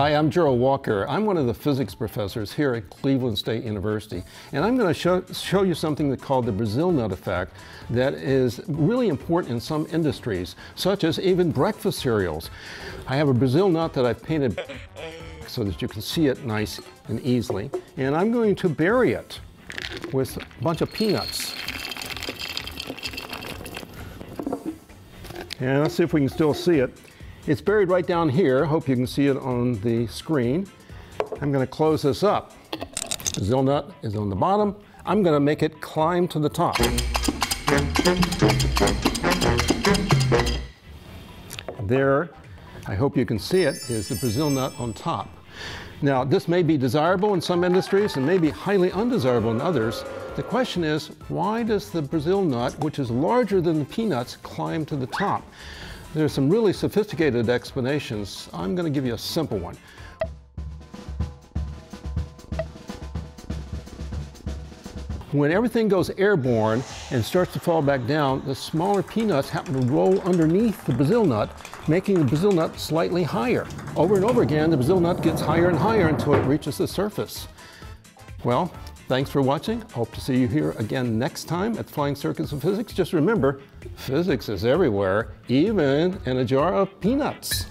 Hi, I'm Jearl Walker. I'm one of the physics professors here at Cleveland State University. And I'm going to show, show you something called the Brazil nut effect that is really important in some industries, such as even breakfast cereals. I have a Brazil nut that I've painted so that you can see it nice and easily. And I'm going to bury it with a bunch of peanuts. And let's see if we can still see it. It's buried right down here. I hope you can see it on the screen. I'm going to close this up. The nut is on the bottom. I'm going to make it climb to the top. There, I hope you can see it, is the Brazil nut on top. Now, this may be desirable in some industries and may be highly undesirable in others. The question is, why does the Brazil nut, which is larger than the peanuts, climb to the top? There's some really sophisticated explanations. I'm going to give you a simple one. When everything goes airborne and starts to fall back down, the smaller peanuts happen to roll underneath the Brazil nut, making the Brazil nut slightly higher. Over and over again, the Brazil nut gets higher and higher until it reaches the surface. Well, Thanks for watching. Hope to see you here again next time at Flying Circus of Physics. Just remember, physics is everywhere, even in a jar of peanuts.